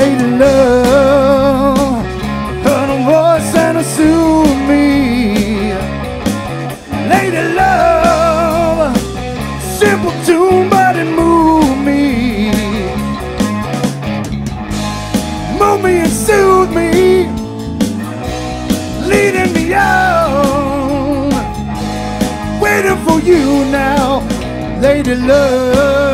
Lady love, heard a voice and soothed me. Lady love, simple tune but it moved me. Moved me and soothed me, leading me on. Waiting for you now, Lady love.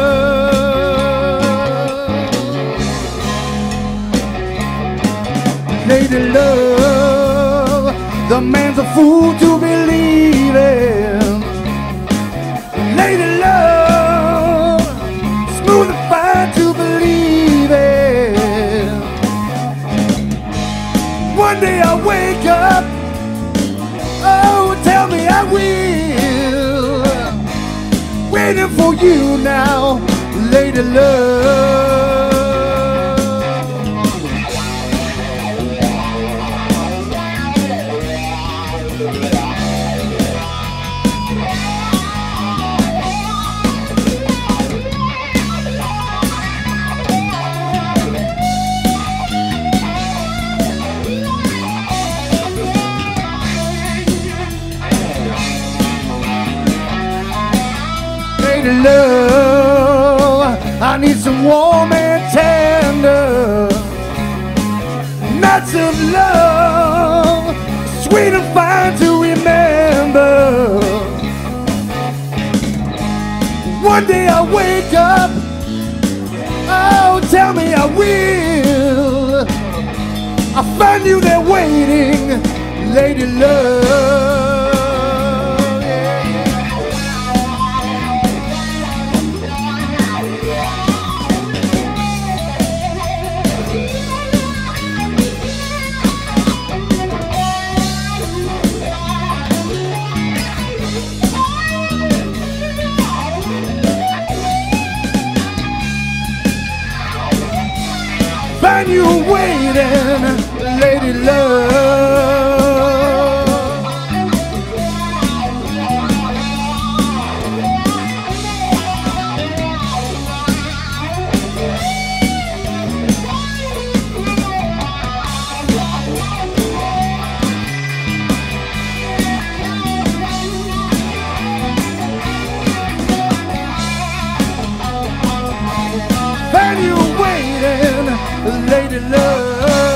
Lady love, the man's a fool to believe in. Lady love, smooth and fine to believe in. One day I'll wake up, oh, tell me I will. Waiting for you now, Lady love. Love, I need some warm and tender nights of love, sweet and fine to remember. One day I'll wake up, oh, tell me I will. I'll find you there waiting, lady love. Find you waiting, lady love. Lady love.